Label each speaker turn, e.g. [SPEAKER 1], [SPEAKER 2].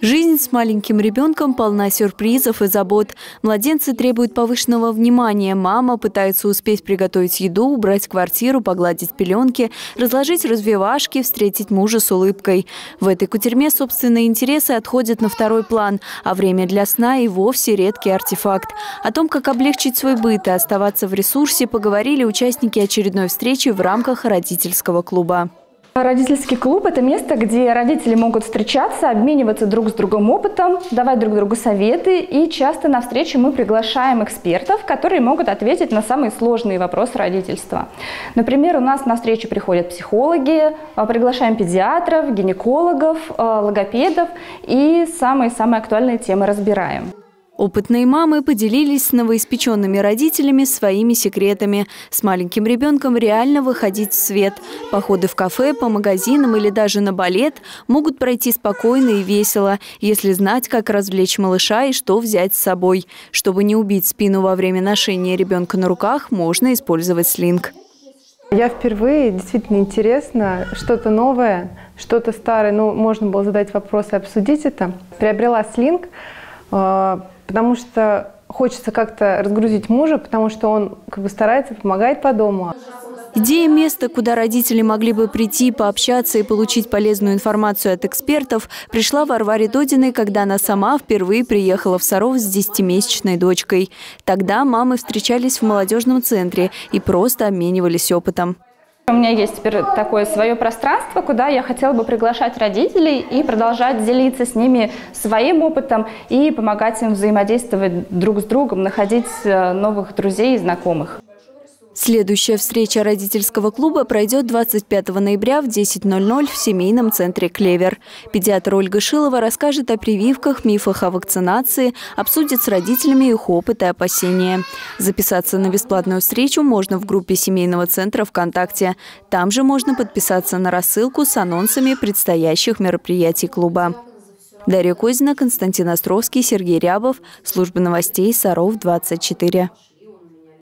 [SPEAKER 1] Жизнь с маленьким ребенком полна сюрпризов и забот. Младенцы требуют повышенного внимания. Мама пытается успеть приготовить еду, убрать квартиру, погладить пеленки, разложить развивашки, встретить мужа с улыбкой. В этой кутерьме собственные интересы отходят на второй план, а время для сна и вовсе редкий артефакт. О том, как облегчить свой быт и оставаться в ресурсе, поговорили участники очередной встречи в рамках родительского клуба.
[SPEAKER 2] Родительский клуб – это место, где родители могут встречаться, обмениваться друг с другом опытом, давать друг другу советы. И часто на встречу мы приглашаем экспертов, которые могут ответить на самые сложные вопросы родительства. Например, у нас на встречу приходят психологи, а, приглашаем педиатров, гинекологов, а, логопедов и самые-самые актуальные темы разбираем.
[SPEAKER 1] Опытные мамы поделились с новоиспеченными родителями своими секретами. С маленьким ребенком реально выходить в свет. Походы в кафе, по магазинам или даже на балет могут пройти спокойно и весело, если знать, как развлечь малыша и что взять с собой. Чтобы не убить спину во время ношения ребенка на руках, можно использовать слинг.
[SPEAKER 3] Я впервые, действительно интересно, что-то новое, что-то старое, ну, можно было задать вопрос и обсудить это. Приобрела слинг, а, потому что хочется как-то разгрузить мужа, потому что он как бы старается, помогает по дому.
[SPEAKER 1] Идея места, куда родители могли бы прийти, пообщаться и получить полезную информацию от экспертов, пришла Варваре Додиной, когда она сама впервые приехала в Саров с десятимесячной дочкой. Тогда мамы встречались в молодежном центре и просто обменивались опытом.
[SPEAKER 2] У меня есть теперь такое свое пространство, куда я хотела бы приглашать родителей и продолжать делиться с ними своим опытом и помогать им взаимодействовать друг с другом, находить э, новых друзей и знакомых.
[SPEAKER 1] Следующая встреча родительского клуба пройдет 25 ноября в 10.00 в семейном центре «Клевер». Педиатр Ольга Шилова расскажет о прививках, мифах о вакцинации, обсудит с родителями их опыт и опасения. Записаться на бесплатную встречу можно в группе семейного центра ВКонтакте. Там же можно подписаться на рассылку с анонсами предстоящих мероприятий клуба. Дарья Козина, Константин Островский, Сергей Рябов. Служба новостей Саров 24.